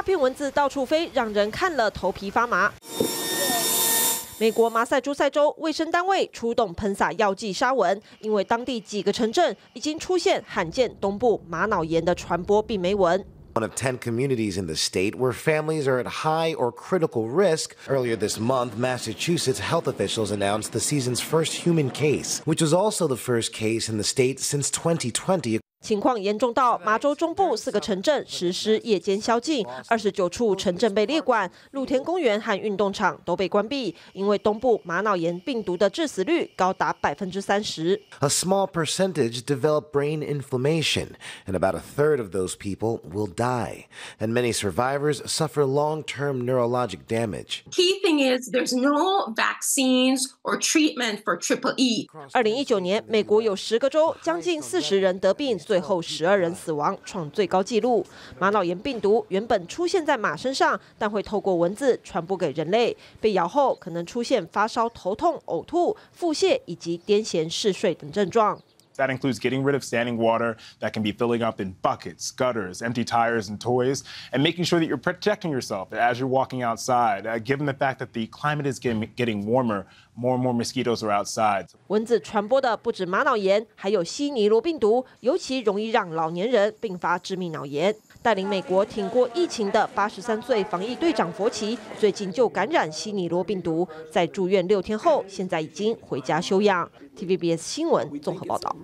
大片蚊子到处飞，让人看了头皮发麻。美国马赛诸塞州卫生单位出动喷洒药剂杀蚊，因为当地几个城镇已经出现罕见东部玛瑙炎的传播病媒蚊。one of 10 communities in the state where families are at high or critical risk. Earlier this month, Massachusetts health officials announced the season's first human case, which was also the first case in the state since 2020. 情况严重到麻州中部四个城镇实施夜间宵禁，二十九处城镇被列管，露天公园和运动场都被关闭，因为东部玛瑙炎病毒的致死率高达百分之三十。A small percentage develop brain inflammation, and about a third of those people will die. And many survivors suffer long-term neurologic damage. Key thing is there's no vaccines or treatment for triple E. 二零一九年，美国有十个州，将近四十人得病。最后十二人死亡，创最高纪录。马脑炎病毒原本出现在马身上，但会透过蚊子传播给人类。被咬后可能出现发烧、头痛、呕吐、腹泻以及癫痫、嗜睡等症状。That includes getting rid of standing water that can be filling up in buckets, gutters, empty tires, and toys, and making sure that you're protecting yourself as you're walking outside. Given the fact that the climate is getting, getting warmer, more and more mosquitoes are outside. 蚊子传播的不止马脑炎，还有西尼罗病毒，尤其容易让老年人并发致命脑炎。带领美国挺过疫情的八十三岁防疫队长佛奇，最近就感染西尼罗病毒，在住院六天后，现在已经回家休养。TVBS 新闻综合报道。